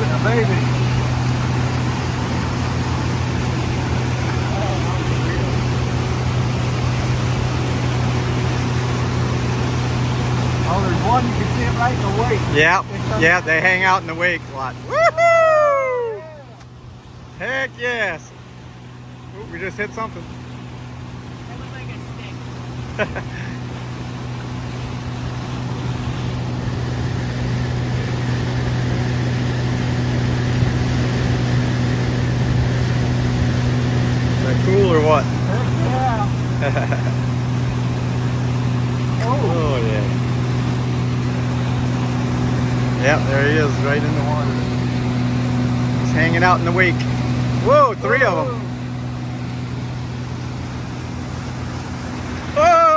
There's the baby. Oh, there's one, you can see it right in the wake. Yeah, yeah, they hang out in the wake a lot. Woohoo! Heck yes! Ooh, we just hit something. That looked like a stick. Cool or what? Oh, yeah. Oh, Oh yeah. Yep, there he is, right in the water. He's hanging out in the wake. Whoa, three of them. Whoa!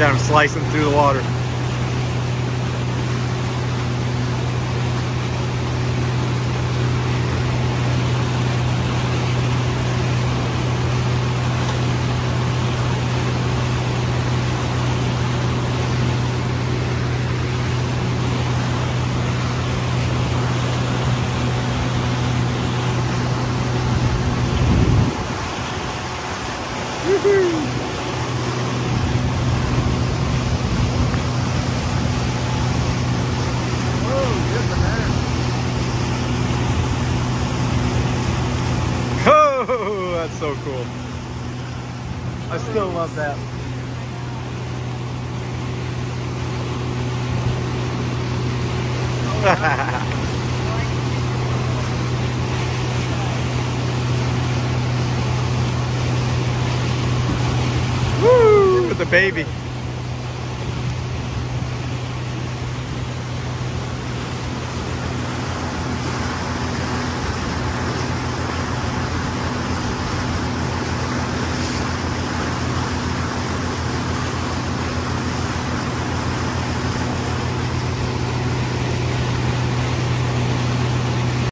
Kind of slicing through the water. oh, good banana. Oh, that's so cool. I still love that. Woo! With the baby.